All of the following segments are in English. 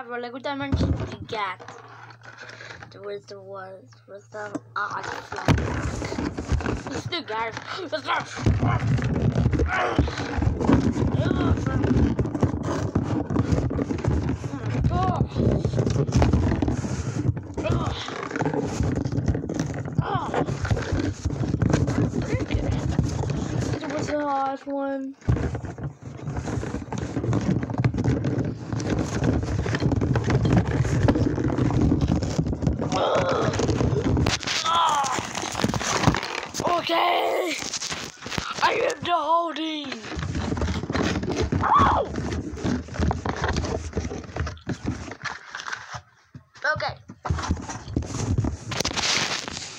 However, like what I mentioned, we got the was with some odd flag. We still got It was the last one. Okay. I am the holding. Ow! Okay.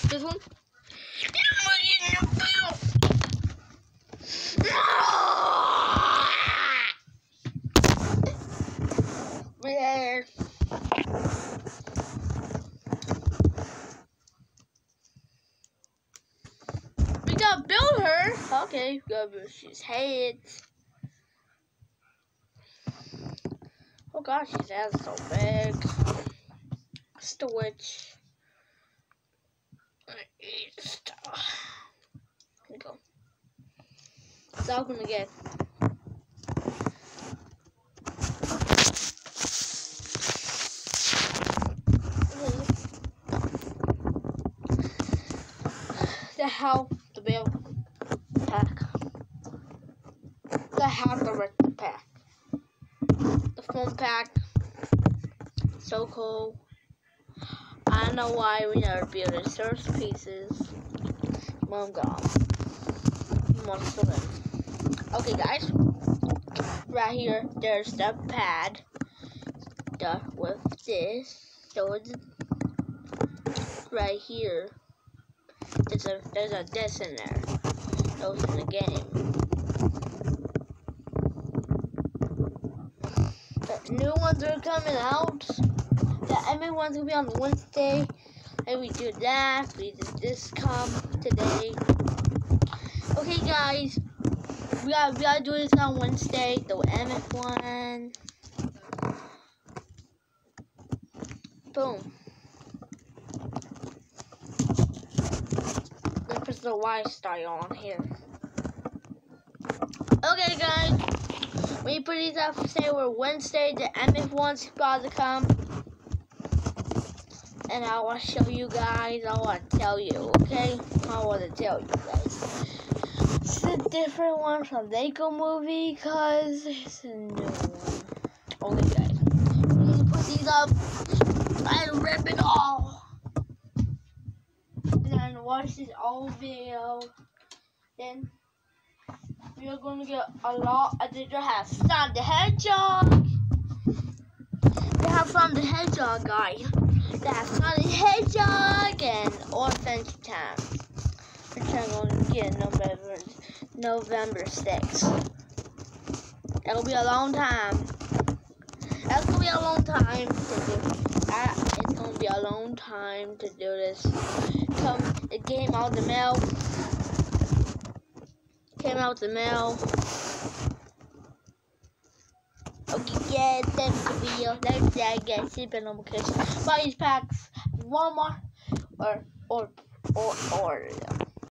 This one. There. We build her. Okay, she's head. Oh gosh, she's head so big. It's the witch. Here go. It's all gonna get. The hell the bill pack. The hell the red pack. The fun pack. So cool. I don't know why we never built it. Search pieces. Mom gone. Okay guys. Right here there's the pad. The with this. So it's right here. There's a there's a disc in there. Those in the game. The new ones are coming out. The Emmy ones will be on Wednesday. And we do that. We did this come today. Okay guys. We gotta we gotta do this on Wednesday. The MF one. Boom. There's the Y style on here. Okay, guys. You put these up, say we're Wednesday, the MF one's about to come. And I want to show you guys, I want to tell you, okay? I want to tell you guys. It's a different one from Lego movie, because it's a new one. Okay, guys. We need to put these up and rip it all. And then watch this old video. Then we are gonna get a lot. I did have Sonic the Hedgehog. We have from the Hedgehog guy. They have Sonic the Hedgehog and Adventure Time. Which I'm gonna get November November 6th. That'll be a long time. That's gonna be a long time to do. That, it's gonna be a long time to do this. Come, it came out the mail. Came out the mail. Okay, yeah, for the video. Like that, guys. Shipping notifications. Buy these packs, Walmart, or or or or.